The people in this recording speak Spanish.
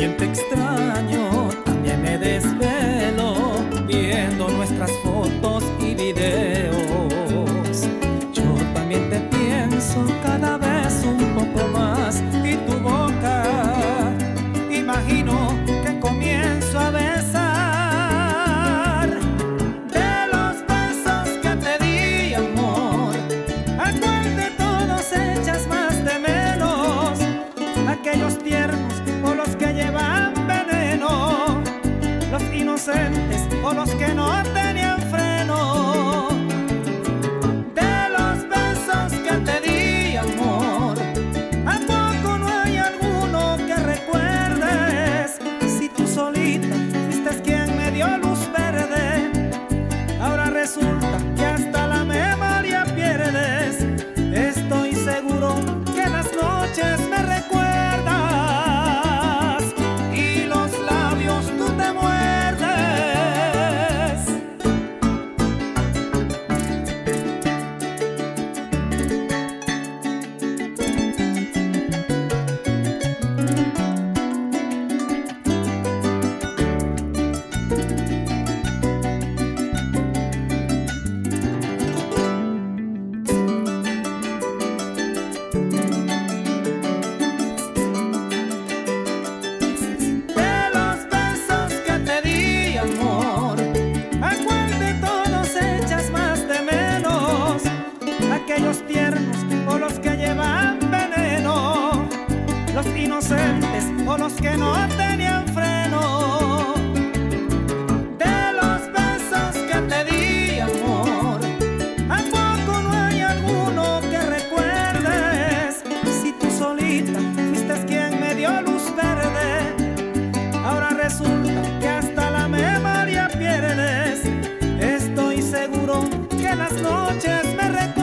también te extraño, los que no tenían los que no tenían freno, de los besos que te di, amor. ¿A poco no hay alguno que recuerdes? Si tú solita fuiste quien me dio luz verde, ahora resulta que hasta la memoria pierdes. Estoy seguro que las noches me recuerdas.